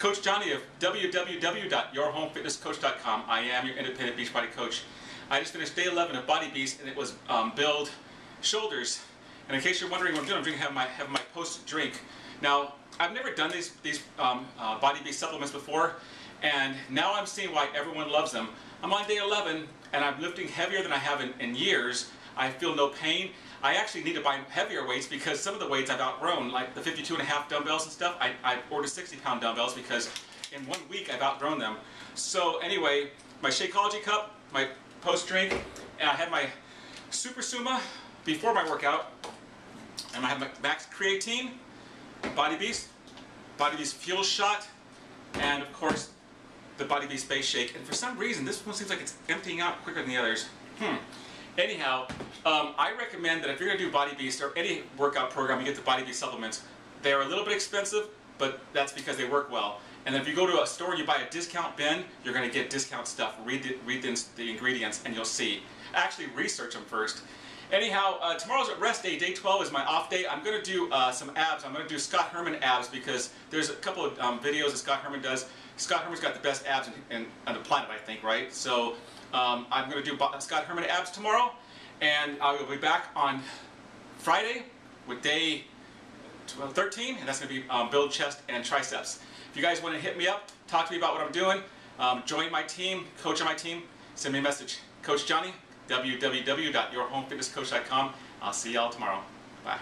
Coach Johnny of www.yourhomefitnesscoach.com. I am your independent Beachbody coach. I just finished day 11 of Body Beast, and it was um, build shoulders. And in case you're wondering what I'm doing, I'm drinking have my have my post drink. Now I've never done these these um, uh, Body Beast supplements before, and now I'm seeing why everyone loves them. I'm on day 11, and I'm lifting heavier than I have in, in years. I feel no pain. I actually need to buy heavier weights because some of the weights I've outgrown, like the 52 and a half dumbbells and stuff, I, I ordered 60 pound dumbbells because in one week I've outgrown them. So anyway, my Shakeology cup, my post drink, and I had my Super Suma before my workout, and I have my Max Creatine, Body Beast, Body Beast Fuel Shot, and of course the Body Beast Base Shake. And for some reason, this one seems like it's emptying out quicker than the others. Hmm. Anyhow, um, I recommend that if you're going to do Body Beast or any workout program, you get the Body Beast supplements. They're a little bit expensive, but that's because they work well. And if you go to a store and you buy a discount bin, you're going to get discount stuff. Read the, read the, the ingredients and you'll see. Actually, research them first. Anyhow, uh, tomorrow's a rest day. Day 12 is my off day. I'm going to do uh, some abs. I'm going to do Scott Herman abs because there's a couple of um, videos that Scott Herman does. Scott Herman's got the best abs in, in, on the planet, I think, right? So um, I'm going to do Scott Herman abs tomorrow, and I will be back on Friday with day 12, 13, and that's going to be um, build chest and triceps. If you guys want to hit me up, talk to me about what I'm doing, um, join my team, coach on my team, send me a message. Coach Johnny, www.yourhomefitnesscoach.com. I'll see y'all tomorrow. Bye.